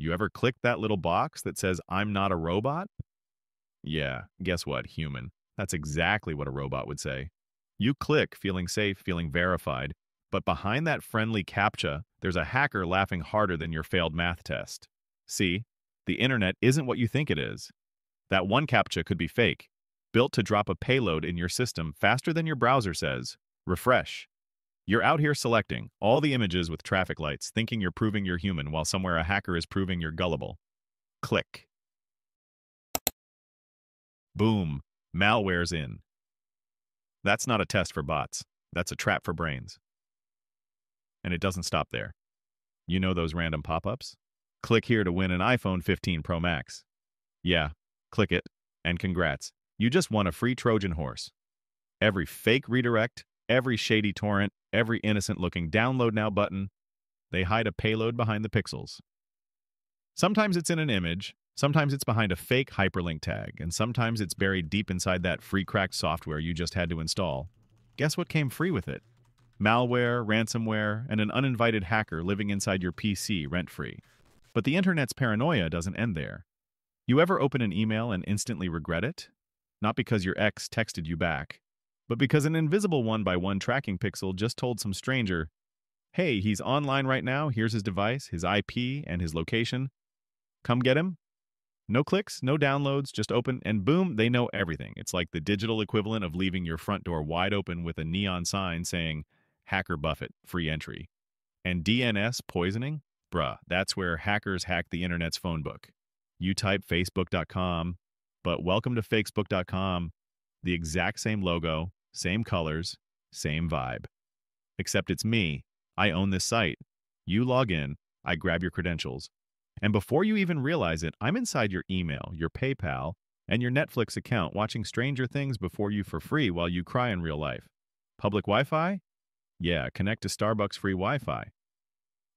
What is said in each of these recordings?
You ever click that little box that says, I'm not a robot? Yeah, guess what, human? That's exactly what a robot would say. You click, feeling safe, feeling verified, but behind that friendly CAPTCHA, there's a hacker laughing harder than your failed math test. See, the internet isn't what you think it is. That one CAPTCHA could be fake, built to drop a payload in your system faster than your browser says. Refresh. You're out here selecting all the images with traffic lights, thinking you're proving you're human while somewhere a hacker is proving you're gullible. Click. Boom. Malware's in. That's not a test for bots. That's a trap for brains. And it doesn't stop there. You know those random pop-ups? Click here to win an iPhone 15 Pro Max. Yeah, click it, and congrats. You just won a free Trojan horse. Every fake redirect, every shady torrent, every innocent-looking download now button, they hide a payload behind the pixels. Sometimes it's in an image, sometimes it's behind a fake hyperlink tag, and sometimes it's buried deep inside that free cracked software you just had to install. Guess what came free with it? Malware, ransomware, and an uninvited hacker living inside your PC rent-free. But the internet's paranoia doesn't end there. You ever open an email and instantly regret it? Not because your ex texted you back, but because an invisible one by one tracking pixel just told some stranger, hey, he's online right now, here's his device, his IP, and his location. Come get him? No clicks, no downloads, just open, and boom, they know everything. It's like the digital equivalent of leaving your front door wide open with a neon sign saying, Hacker Buffett, free entry. And DNS poisoning? Bruh, that's where hackers hack the internet's phone book. You type facebook.com, but welcome to fakesbook.com. The exact same logo, same colors, same vibe. Except it's me. I own this site. You log in, I grab your credentials. And before you even realize it, I'm inside your email, your PayPal, and your Netflix account watching Stranger Things before you for free while you cry in real life. Public Wi Fi? Yeah, connect to Starbucks free Wi Fi.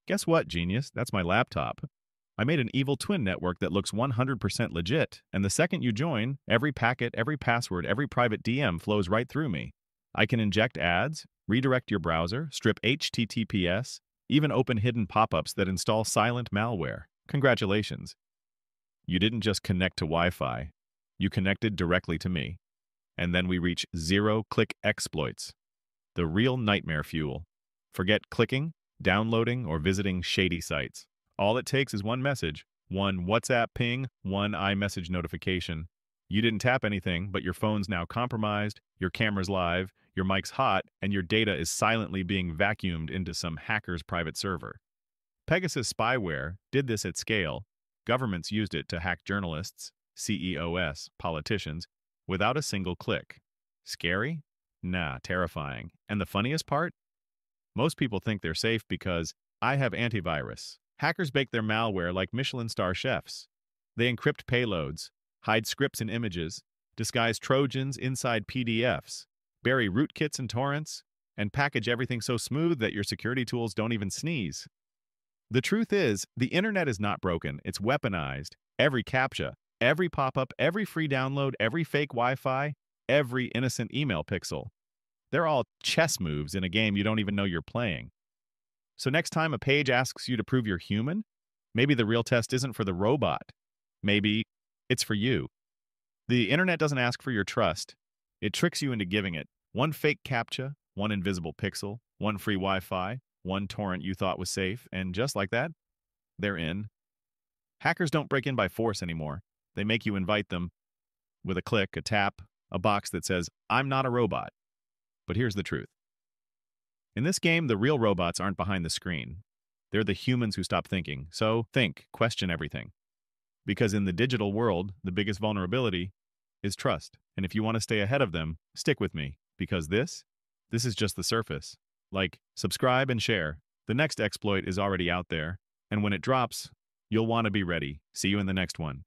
Guess what, genius? That's my laptop. I made an evil twin network that looks 100% legit, and the second you join, every packet, every password, every private DM flows right through me. I can inject ads, redirect your browser, strip HTTPS, even open hidden pop-ups that install silent malware. Congratulations. You didn't just connect to Wi-Fi, you connected directly to me. And then we reach zero-click exploits, the real nightmare fuel. Forget clicking, downloading, or visiting shady sites. All it takes is one message, one WhatsApp ping, one iMessage notification. You didn't tap anything, but your phone's now compromised, your camera's live, your mic's hot, and your data is silently being vacuumed into some hacker's private server. Pegasus spyware did this at scale. Governments used it to hack journalists, CEOs, politicians, without a single click. Scary? Nah, terrifying. And the funniest part? Most people think they're safe because I have antivirus. Hackers bake their malware like Michelin star chefs. They encrypt payloads, hide scripts in images, disguise Trojans inside PDFs, bury rootkits and torrents, and package everything so smooth that your security tools don't even sneeze. The truth is, the internet is not broken, it's weaponized. Every CAPTCHA, every pop-up, every free download, every fake Wi-Fi, every innocent email pixel. They're all chess moves in a game you don't even know you're playing. So next time a page asks you to prove you're human, maybe the real test isn't for the robot. Maybe it's for you. The internet doesn't ask for your trust. It tricks you into giving it. One fake CAPTCHA, one invisible pixel, one free Wi-Fi, one torrent you thought was safe, and just like that, they're in. Hackers don't break in by force anymore. They make you invite them with a click, a tap, a box that says, I'm not a robot. But here's the truth. In this game, the real robots aren't behind the screen. They're the humans who stop thinking. So think, question everything. Because in the digital world, the biggest vulnerability is trust. And if you want to stay ahead of them, stick with me. Because this, this is just the surface. Like, subscribe and share. The next exploit is already out there. And when it drops, you'll want to be ready. See you in the next one.